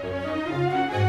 Música